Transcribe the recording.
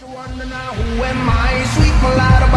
Who am I? Sweet mulatto,